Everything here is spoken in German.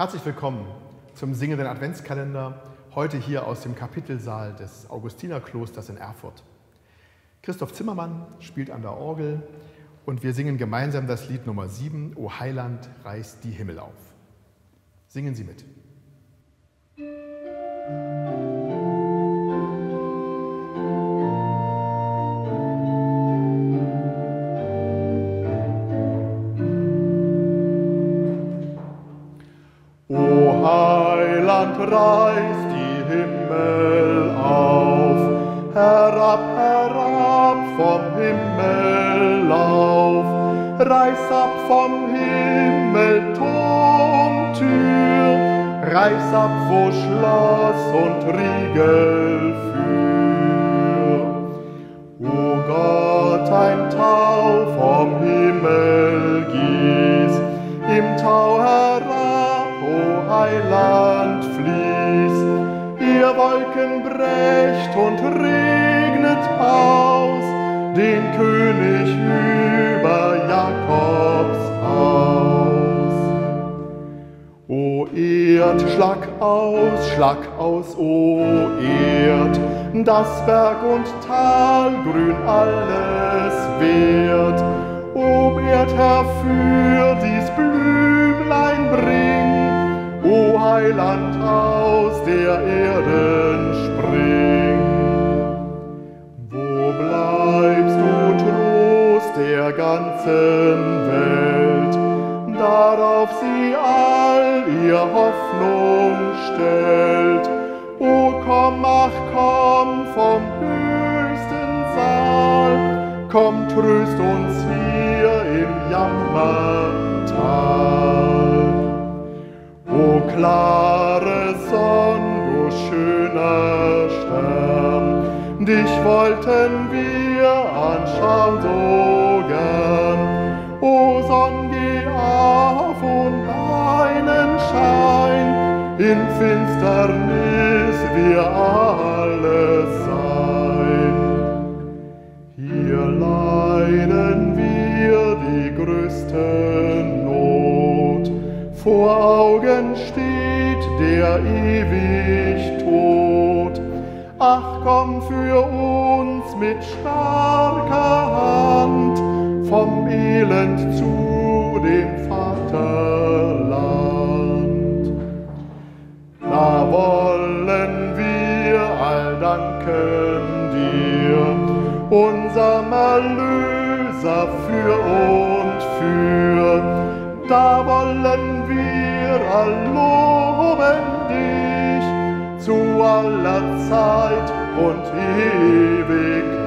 Herzlich willkommen zum singenden Adventskalender, heute hier aus dem Kapitelsaal des Augustinerklosters in Erfurt. Christoph Zimmermann spielt an der Orgel und wir singen gemeinsam das Lied Nummer 7, O Heiland, reißt die Himmel auf. Singen Sie mit. Reißt die Himmel auf, herab, herab vom Himmellauf, reiß ab vom Himmel Turmtür, reiß ab, wo Schloss und Riegel für. Brecht und regnet aus, den König über Jakobs Haus. O Erd, schlag aus, schlag aus, o Erd, das Berg und Tal grün alles wert. O Erd, herfür dies Blümlein bring, o Heiland aus der Erden ganzen Welt, darauf sie all ihr Hoffnung stellt? O komm, ach komm vom höchsten Saal, komm, tröst uns hier im Jammertal. O klare dich wollten wir anschauen so gern. O Sonn, geh auf und deinen Schein, in Finsternis wir alle sein. Hier leiden wir die größte Not, vor Augen steht der ewig Tod. Ach, komm für uns mit starker Hand vom Elend zu dem Vaterland. Da wollen wir all danken dir, unserem Erlöser für und für. Da wollen wir all loben zu aller Zeit und Ewigkeit.